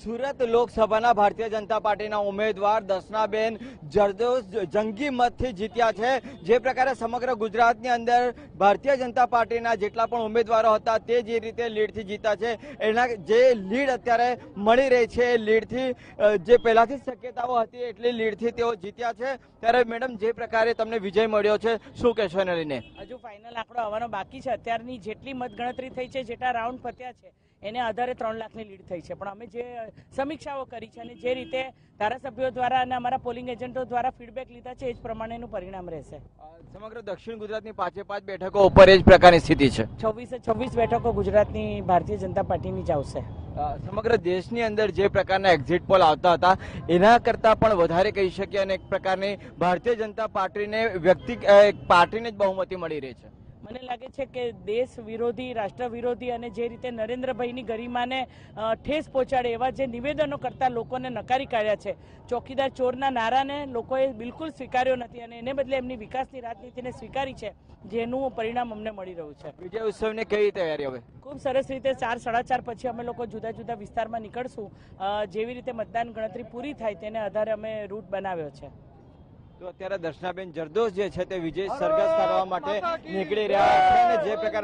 સુરત લોકસભાના ભારતીય જનતા પાર્ટીના ઉમેદવાર દર્શનાબેન જરદોસ જંગી મતથી જીત્યા છે. જે પ્રકારે સમગ્ર ગુજરાતની અંદર ભારતીય જનતા પાર્ટીના જેટલા પણ ઉમેદવારો હતા તે જે રીતે લીડથી જીત્યા છે. એના જે લીડ અત્યારે મળી રહી છે એ લીડથી જે પહેલાંથી શક્યતાઓ હતી એટલી લીડથી તેઓ જીત્યા છે. ત્યારે મેડમ, જે પ્રકારે તમને વિજય મળ્યો છે, શું કહેશો એને લઈને હજુ ફાઇનલ આંકડો આવવાનો બાકી છે. અત્યારની જેટલી મતગણતરી થઈ છે, જેટલા રાઉન્ડ પત્યા છે એને આધારે ત્રણ લાખની લીડ થઈ છે. પણ અમે જે સમીક્ષાઓ કરી છે અને જે રીતે ધારાસભ્યો દ્વારા અને અમારા પોલિંગ એજન્ટો દ્વારા ફીડબેક લીધા છે એ જ પ્રમાણેનું પરિણામ રહેશે. સમગ્ર દક્ષિણ ગુજરાતની પાંચે પાંચ બેઠકો ઉપર એ જ પ્રકારની સ્થિતિ છે. છવ્વીસે છવ્વીસ બેઠકો ગુજરાતની ભારતીય જનતા પાર્ટીની જ આવશે. સમગ્ર દેશની અંદર જે પ્રકારના એક્ઝિટ પોલ આવતા હતા એના કરતાં પણ વધારે કહી શકીએ અને એક પ્રકારની ભારતીય જનતા પાર્ટીને વ્યક્તિ એક પાર્ટીને જ બહુમતી મળી રહી છે. મને લાગે છે કે દેશ વિરોધી રાષ્ટ્ર વિરોધી અને જે રીતે નરેન્દ્રભાઈની ગરિમાને ઠેસ પહોંચાડે એવા જે નિવેદનો કરતા લોકોને નકારી કાઢ્યા છે. ચોકીદાર ચોરના નારાને લોકોએ બિલકુલ સ્વીકાર્યો નથી અને એને બદલે એમની વિકાસની રાજનીતિને સ્વીકારી છે જેનું પરિણામ અમને મળી રહ્યું છે. વિજય ઉત્સવની કેવી તૈયારી હવે? ખૂબ સરસ રીતે ચાર સાડા ચાર પછી અમે લોકો જુદા જુદા વિસ્તારમાં નીકળશું. જેવી રીતે મતદાન ગણતરી પૂરી થાય તેને આધારે અમે રૂટ બનાવ્યો છે. તો અત્યારે દર્શનાબેન જરદોશ જે છે તે વિજય સરઘસ કરવા માટે નીકળી રહ્યા છે અને જે પ્રકારે